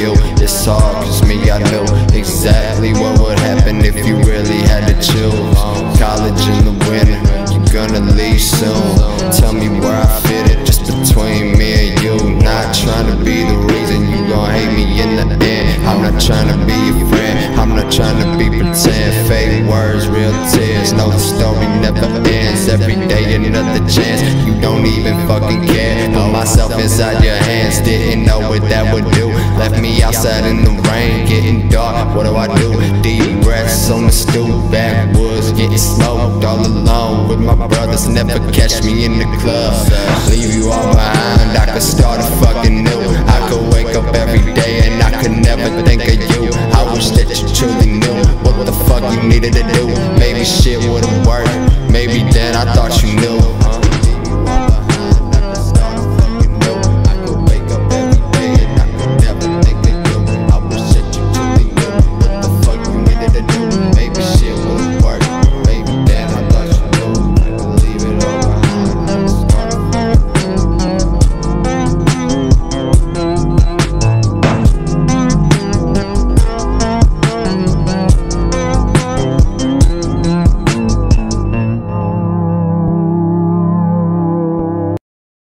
you. It's all cause me, I know exactly what would happen if you really had to chill College in the winter, you're gonna leave soon. Tell me where I fit it, just between me and you. Not trying to be the reason you gon' hate me in the end. I'm not trying to be your friend, I'm not trying to be pretend. Fake words, real tears, no the story never ends. Every day another chance, you don't even fucking care. Put myself inside your hands, didn't know what that would do Left me outside in the rain, getting dark. What do I do? Deep breaths on the stoop, backwoods, getting smoked all alone with my brothers. Never catch me in the club. Leave you all behind. I could start a fucking new. I could wake up every day and I could never think of you. I wish that you truly knew what the fuck you needed to do. Maybe shit would've